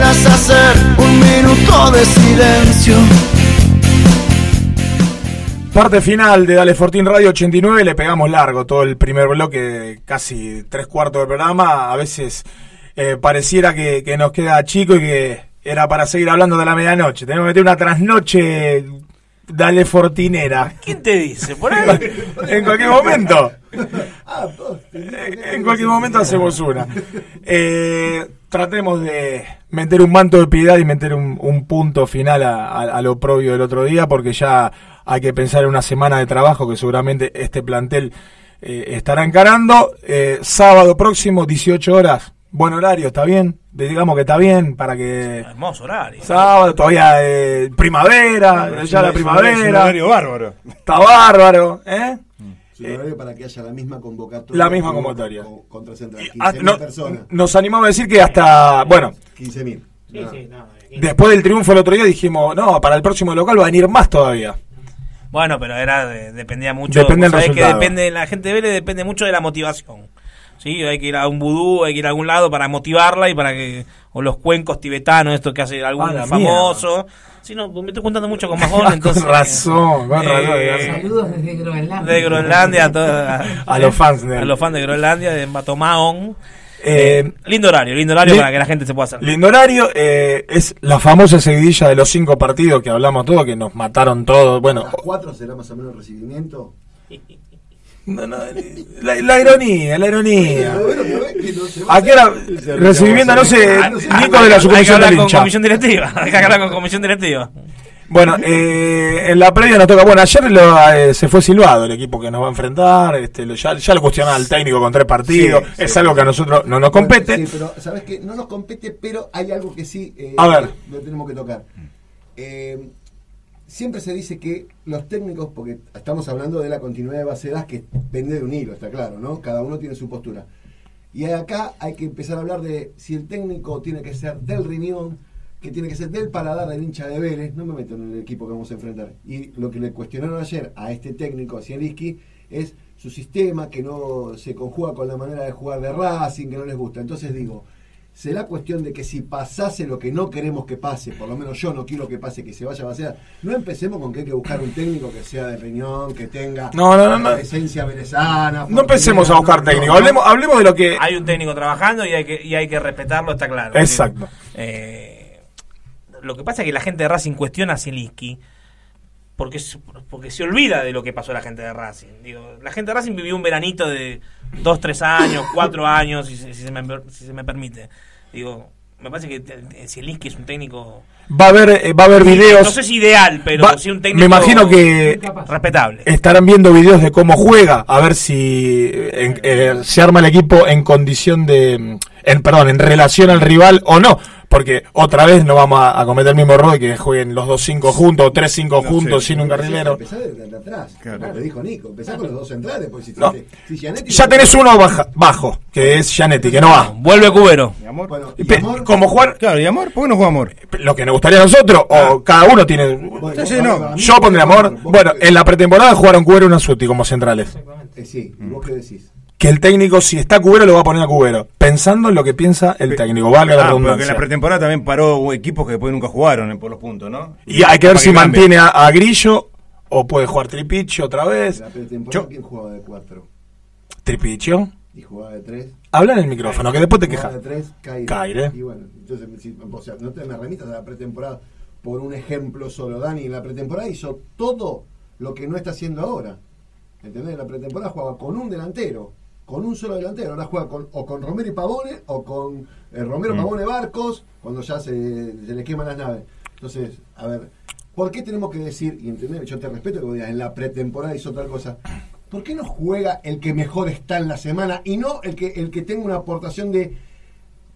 quieras hacer un minuto de silencio. Parte final de Dale Fortín Radio 89, le pegamos largo todo el primer bloque, casi tres cuartos del programa. A veces eh, pareciera que, que nos queda chico y que era para seguir hablando de la medianoche. Tenemos que meter una trasnoche Dale Fortinera. ¿Quién te dice? Por ahí. en cualquier momento. en cualquier momento hacemos una. Eh, tratemos de meter un manto de piedad y meter un, un punto final a, a, a, lo propio del otro día, porque ya hay que pensar en una semana de trabajo que seguramente este plantel eh, estará encarando. Eh, sábado próximo, 18 horas. Buen horario, ¿está bien? Digamos que está bien para que... Hermoso horario. Sábado, todavía eh, primavera, ya la primavera. Es un horario bárbaro. Está bárbaro, ¿eh? Es un horario para que haya la misma convocatoria. La misma convocatoria. Con, contra Central. 15.000 Ah, no, personas. nos animamos a decir que hasta, bueno, 15.000. Sí, sí, no, después del triunfo el otro día dijimos, no, para el próximo local va a venir más todavía. Bueno, pero era de- dependía mucho. Depende del que resultado. depende, la gente de Vélez depende mucho de la motivación. Sí, hay que ir a un vudú, hay que ir a algún lado para motivarla y para que o los cuencos tibetanos, esto que hace algún Ah, famoso. Sí, no, me estoy juntando mucho con Majón, entonces. con razón, con eh, razón. Saludos desde Groenlandia. de Groenlandia a, toda- A los fans de- a los fans de Groenlandia, de Matomaon. Eh, Lindo horario, lindo horario li- para que la gente se pueda hacer. Lindo horario, eh, es la famosa seguidilla de los cinco partidos que hablamos todos, que nos mataron todos. A Bueno, las 4 será más o menos el recibimiento. No, no, la, la ironía, la ironía. ¿A qué hora? Recibimiento, no sé, Ah. Nico de la subcomisión con hincha. comisión directiva. Hay que hablar con comisión directiva. Bueno, eh, en la previa nos toca. Bueno, ayer lo, eh, se fue silbado el equipo que nos va a enfrentar. Este, lo- ya, ya lo cuestionaba el técnico con tres partidos. Sí, es sí. algo que a nosotros no nos compete. Sí, pero sabes que no nos compete, pero hay algo que sí eh, A ver. lo tenemos que tocar. Eh, siempre se dice que los técnicos, porque estamos hablando de la continuidad de Bacedas que pende de un hilo, está claro, ¿no? Cada uno tiene su postura. Y acá hay que empezar a hablar de si el técnico tiene que ser del riñón, que tiene que ser del paladar del hincha de Vélez, no me meto en el equipo que vamos a enfrentar. Y lo que le cuestionaron ayer a este técnico, a Zielinski, es su sistema que no se conjuga con la manera de jugar de Racing, que no les gusta. Entonces digo, será cuestión de que si pasase lo que no queremos que pase, por lo menos yo no quiero que pase, que se vaya a vaciar, no empecemos con que hay que buscar un técnico que sea de riñón, que tenga No, no, no, no. esencia velezana. No empecemos a buscar técnico. Hablemos, hablemos de lo que. Hay un técnico trabajando y hay que, y hay que respetarlo, está claro. Exacto. Eh, lo que pasa es que la gente de Racing cuestiona a porque, se- porque se olvida de lo que pasó a la gente de Racing. Digo, la gente de Racing vivió un veranito de dos, tres años, cuatro años, si, se- si se, me, si se me permite. Digo, me parece que Zielinski es un técnico... Va a haber, eh, va a haber videos. No sé si ideal, pero Va- sí un técnico... me imagino que Respetable. estarán viendo videos de cómo juega, a ver si eh, eh, se arma el equipo en condición de, en, perdón, en relación al rival o no, porque otra vez no vamos a, a cometer el mismo error de que jueguen los dos cinco juntos o tres cinco juntos sin un carrilero. Empezá desde atrás, Claro. como te dijo Nico, empezá con los dos centrales, porque si, No. si, Ya tenés uno baja- bajo, que es Gianetti, que no va. Vuelve Cubero. ¿Y amor? Bueno, y Amor, Como jugar Claro, ¿y amor? ¿Por qué no juega amor? lo que nos gustaría a nosotros, o cada uno tiene. bueno, Sí, sí, no. Yo pondré amor. Bueno, en la pretemporada jugaron Cubero y Nasuti como centrales. eh, sí, ¿y vos qué decís? Que el técnico, si está Cubero, lo va a poner a Cubero. Pensando en lo que piensa el técnico, valga la Ah, pero que en redundancia. la pretemporada también paró equipos que después nunca jugaron eh, por los puntos, ¿no? Y hay que ver si mantiene a, a Grillo o puede jugar Tripicho otra vez. En la pretemporada, Yo- ¿quién jugaba de cuatro? Tripicho. Y jugaba de tres. Habla en el micrófono, que después te Jugaba quejas. de tres, Caire. Caire. Y bueno, entonces, si- o sea, no te me remitas a la pretemporada por un ejemplo solo. Dani en la pretemporada hizo todo lo que no está haciendo ahora. ¿Entendés? En la pretemporada jugaba con un delantero, con un solo delantero. Ahora juega con, o con Romero y Pavone o con eh, Romero, Mm. Pavone, Barcos, cuando ya se, se le queman las naves. Entonces, a ver, ¿por qué tenemos que decir, y entender, yo te respeto que vos digas, en la pretemporada hizo tal cosa? ¿Por qué no juega el que mejor está en la semana y no el que, el que tenga una aportación de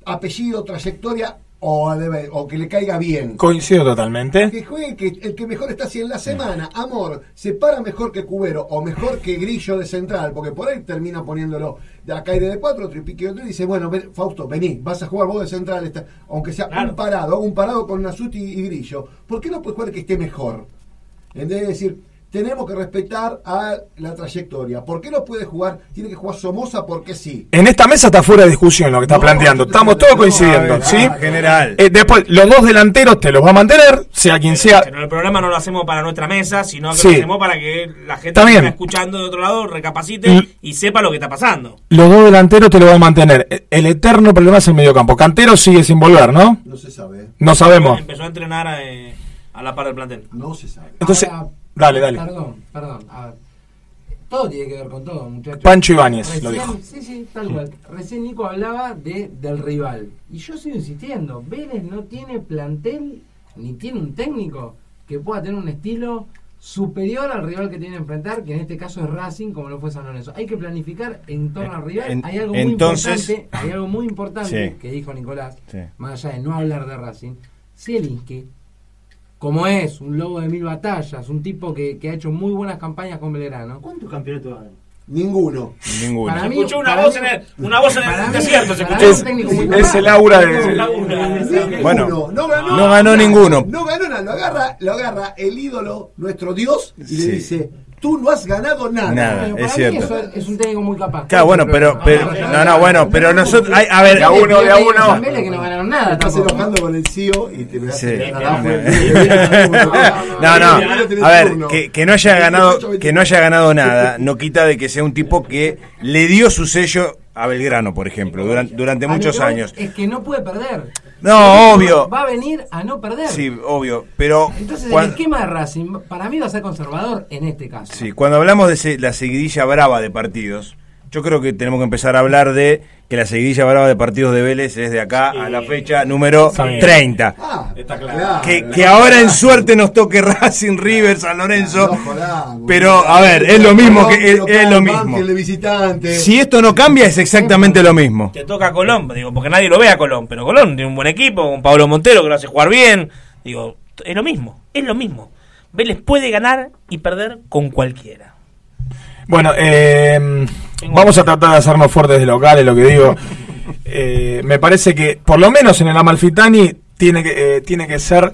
apellido, trayectoria o, a o que le caiga bien? Coincido totalmente. Que juegue el que, el que mejor está así en la semana. Amor, se para mejor que Cubero o mejor que Grillo de Central, porque por ahí termina poniéndolo de acá y de cuatro, otro y pique otro y dice, bueno, ven, Fausto, vení, vas a jugar vos de Central, esta- aunque sea Claro. un parado, un parado con Nasuti y Grillo. ¿Por qué no puede jugar que esté mejor? En vez de decir, tenemos que respetar a la trayectoria. ¿Por qué no puede jugar? Tiene que jugar Somoza porque sí. En esta mesa está fuera de discusión lo que está No, planteando. Estamos no, todos no, coincidiendo, ver, ¿sí? ah, general. Eh, después, los dos delanteros te los va a mantener, sea quien sea. Pero el programa no lo hacemos para nuestra mesa, sino que Sí. lo hacemos para que la gente Está que está escuchando de otro lado recapacite Y- y sepa lo que está pasando. Los dos delanteros te lo va a mantener. Eh, El eterno problema es el mediocampo. Cantero sigue sin volver, ¿no? No se sabe. No sabemos. Empezó a entrenar eh, a la par del plantel. No se sabe. Entonces, Ahora, dale, dale. Perdón, perdón. A ver. Todo tiene que ver con todo, muchachos. Pancho Ibáñez lo dijo. Sí, sí, tal cual. Recién Nico hablaba de, del rival. Y yo sigo insistiendo. Vélez no tiene plantel ni tiene un técnico que pueda tener un estilo superior al rival que tiene que enfrentar, que en este caso es Racing, como lo fue San Lorenzo. Hay que planificar en torno al rival. hay algo muy importante, hay algo muy importante Sí. que dijo Nicolás, Sí. más allá de no hablar de Racing. Zielinski, como es un lobo de mil batallas, un tipo que, que ha hecho muy buenas campañas con Belgrano. ¿Cuántos campeonatos hay? Ninguno. Ninguno. Para Se mí- escuchó una para voz mí- en el, una voz en el desierto, se escuchó. es Es el aura de. Ninguno. Bueno, no ganó, no ganó ninguno. No ganó nada. Lo agarra, lo agarra el ídolo, nuestro Dios, y Sí. le dice: Tú no has ganado nada. Nada. Pero es para cierto. mí eso es, es un técnico muy capaz. Claro, bueno, pero, pero, no, no, bueno, pero nosotros, hay- a ver, De a uno, de a uno. Que no ganaron nada. Estás enojando con el CEO y te Sí. No, No, no. A ver, que, que no haya ganado, que no haya ganado nada, no quita de que sea un tipo que le dio su sello a Belgrano, por ejemplo, durante, muchos años. Es que no puede perder. No, obvio. Va a venir a no perder. Sí, obvio, pero Entonces el esquema de Racing para mí va a ser conservador en este caso. sí, cuando hablamos de la seguidilla brava de partidos, yo creo que tenemos que empezar a hablar de que la seguidilla brava de partidos de Vélez es de acá a la fecha número bien. 30. Ah, Está claro. Que, que ahora en suerte nos toque Racing, River, San Lorenzo. Pero, a ver, es lo mismo que es, es lo mismo. Banfield de visitante. Si esto no cambia, es exactamente lo mismo. Te toca a Colón, digo, porque nadie lo ve a Colón, pero Colón tiene un buen equipo, con Pablo Montero que lo hace jugar bien. Digo, es lo mismo, es lo mismo. Vélez puede ganar y perder con cualquiera. Bueno, eh, vamos a tratar de hacernos fuertes de locales, lo que digo. Eh, me parece que, por lo menos en el Amalfitani, tiene que, eh, tiene que ser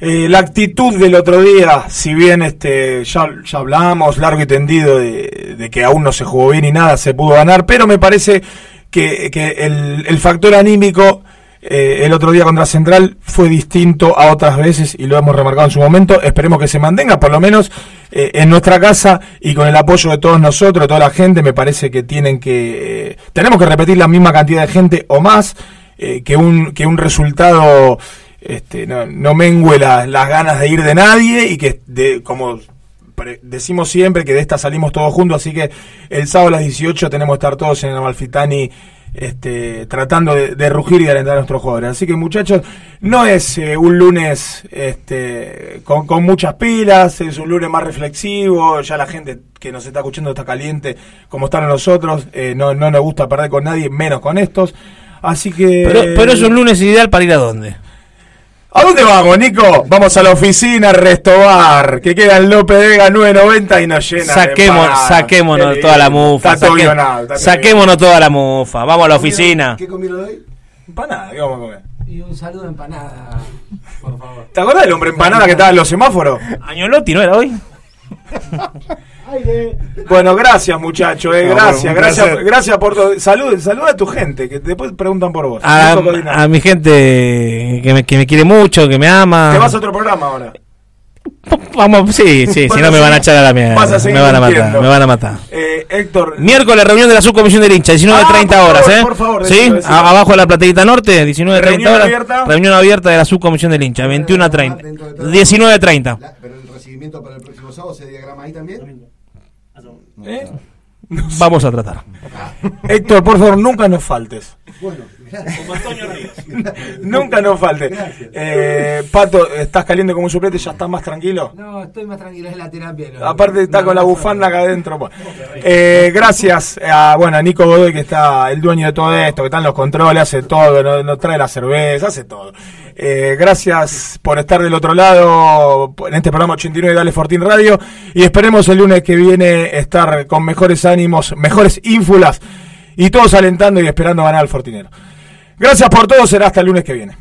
eh, la actitud del otro día. Si bien este ya, ya hablamos largo y tendido de, que aún no se jugó bien y nada se pudo ganar, pero me parece que, que el, el factor anímico eh, el otro día contra Central fue distinto a otras veces y lo hemos remarcado en su momento. Esperemos que se mantenga, por lo menos eh, en nuestra casa y con el apoyo de todos nosotros, de toda la gente. Me parece que tienen que. tenemos que repetir la misma cantidad de gente o más eh, que, un, que un resultado este, no, no mengue la- las ganas de ir de nadie y que, de, como decimos siempre, que de esta salimos todos juntos. Así que el sábado a las 18 tenemos que estar todos en el Amalfitani este, tratando de, de rugir y de alentar a nuestros jugadores. Así que muchachos, no es eh, un lunes este, con, con muchas pilas, es un lunes más reflexivo, ya la gente que nos está escuchando está caliente como están nosotros, eh, no, no nos gusta perder con nadie, menos con estos. Así que... Pero, pero es un lunes ideal para ir a dónde. ¿A dónde vamos, Nico? Vamos a la oficina Restobar, que queda en López Vega 990 y nos llena. de Saquemos, saquémonos Qué toda la mufa. Está todo saque- está saquémonos toda la mufa. Vamos a la oficina. ¿Qué comieron hoy? Empanada, ¿qué vamos a comer? Y un saludo de empanada, por favor. ¿Te acuerdas del hombre empanada que estaba en los semáforos? Añolotti, ¿no era hoy? Bueno, gracias muchachos, eh, No, gracias, gracias, gracias por todo. Salud, salud a tu gente, que después preguntan por vos. A, mi gente que me, que me quiere mucho, que me ama. Te vas a otro programa ahora. Vamos, sí, sí, si no me van a echar a la mierda. Me van a matar, mintiendo. me van a matar. Eh, Héctor, Miércoles, reunión de la subcomisión del hincha, 19.30 Ah, por horas, favor, ¿eh? por favor, ¿Sí? decilo, decilo. A- Abajo de la plateita norte, 19.30 Reunión horas. abierta. Reunión abierta de la subcomisión del hincha, 21 a 30. 19.30. La- pero para el próximo sábado se diagrama ahí también. ¿eh? Vamos a tratar. Héctor, por favor, nunca nos faltes. Bueno, gracias. Nunca nos faltes. Eh, Pato, ¿estás caliente como un suplente? ¿Ya estás más tranquilo? No, estoy más tranquilo, es la terapia. lo- Aparte está no, con la no, bufanda acá adentro. Bueno, eh, gracias a, bueno, a Nico Godoy, que está el dueño de todo esto, que está en los controles, hace todo, nos, nos trae la cerveza, hace todo. Eh, gracias por estar del otro lado en este programa 89 de Dale Fortín Radio y esperemos el lunes que viene estar con mejores ánimos, mejores ínfulas y todos alentando y esperando ganar al Fortinero. Gracias por todo, será hasta el lunes que viene.